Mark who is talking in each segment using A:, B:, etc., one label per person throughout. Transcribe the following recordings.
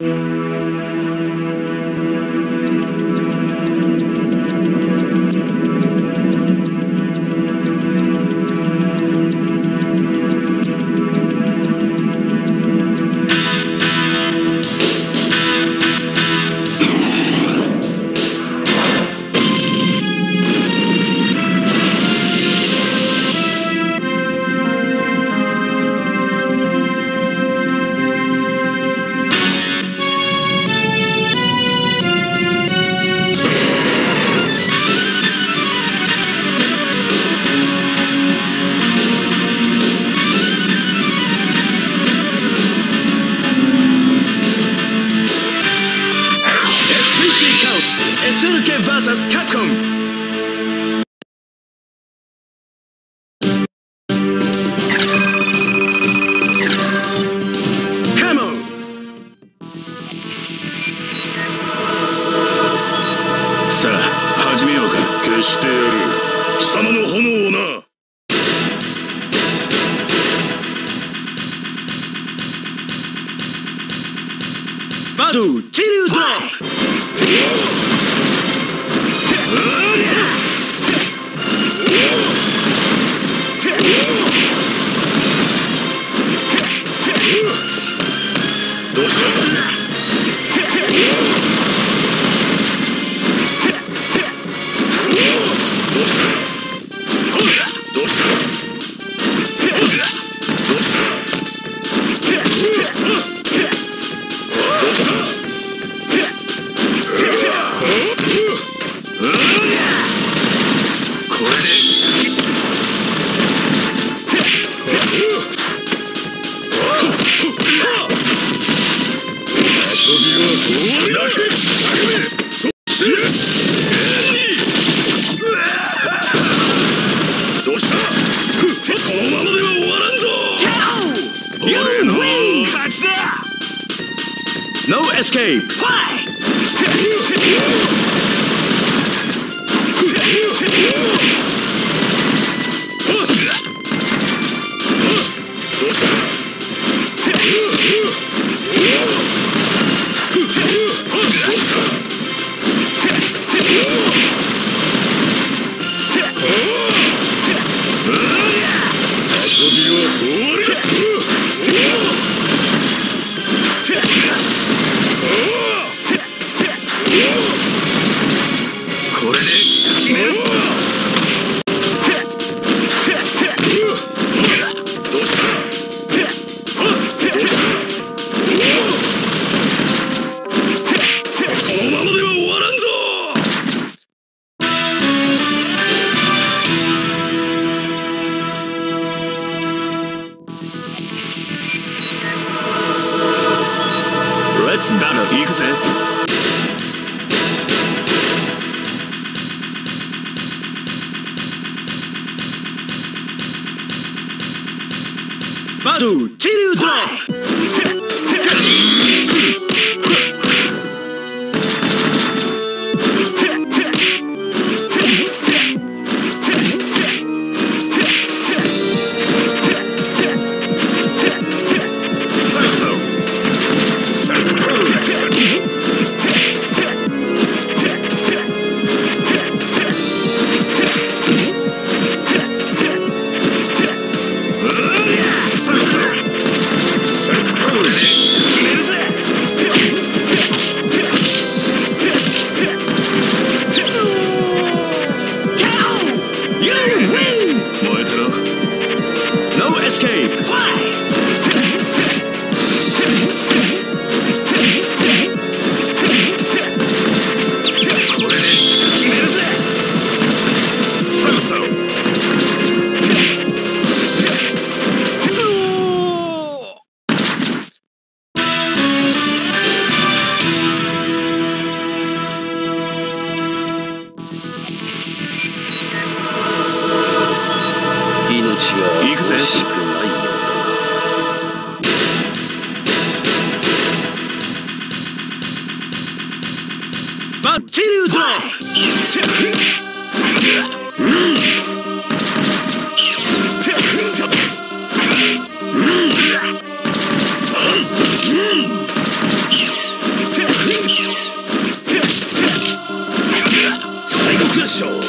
A: Mm-hmm. Okay. Fire! special.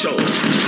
A: show.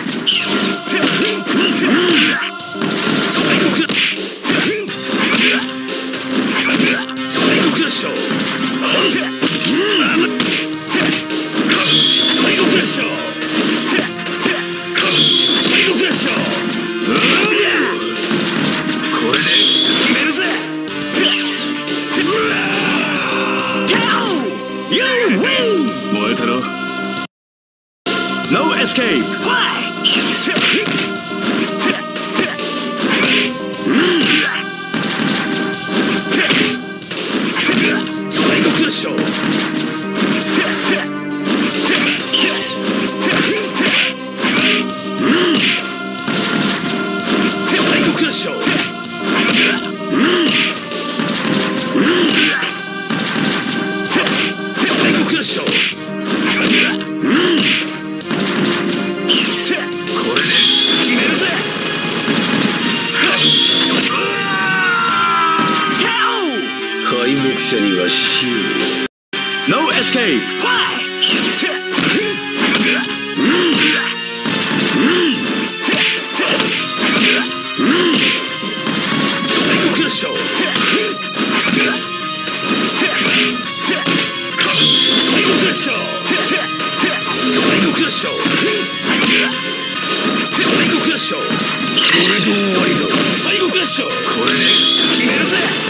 B: 最後クラッシュこれで決めるぜ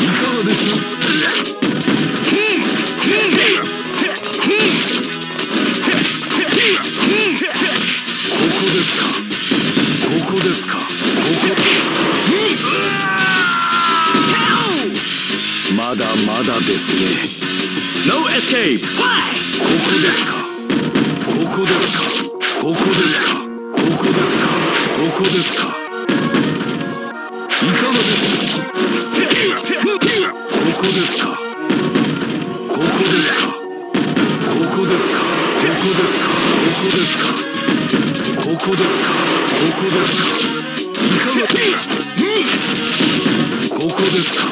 B: い
C: かがですまだまだですね
A: No escape!
C: ここですか。ここですか。Thank
A: you.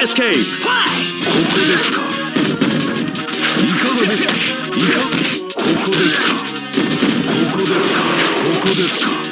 A: SK
C: ここですか。いかがですか。いかここですか。ここですか。ここですか。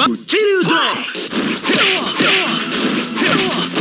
A: バッチリ打とう。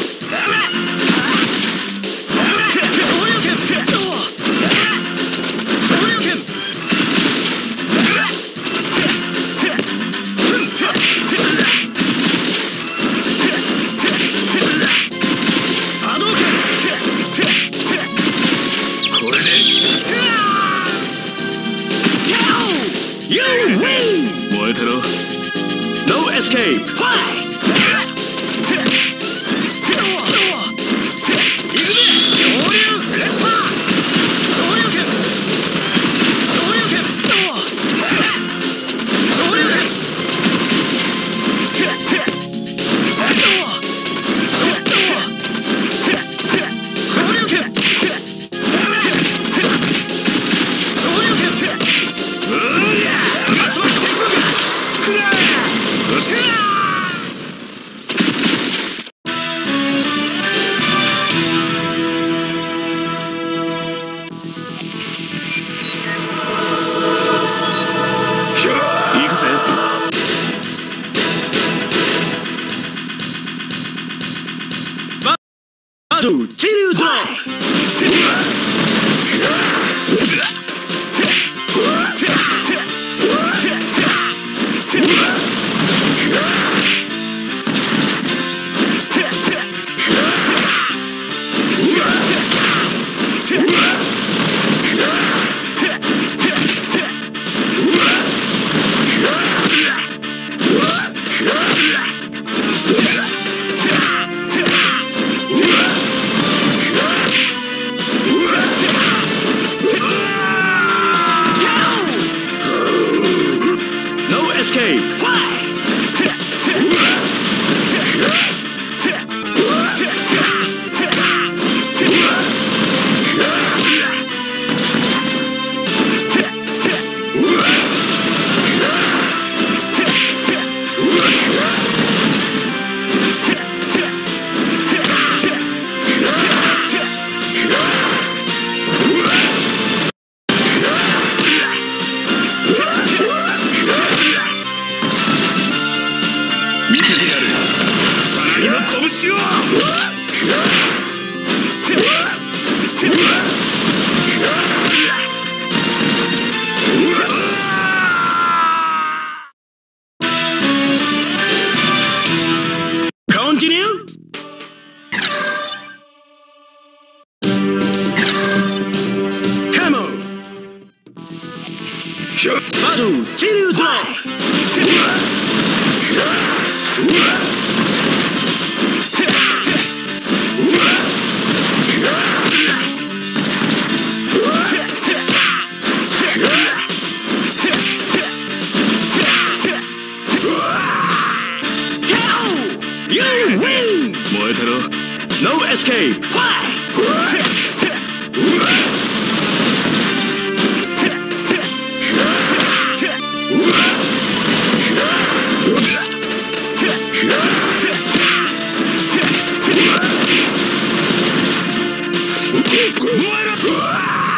A: Battle Kiryu Drop! You win!
C: 燃えて
A: ろ No escape! What a...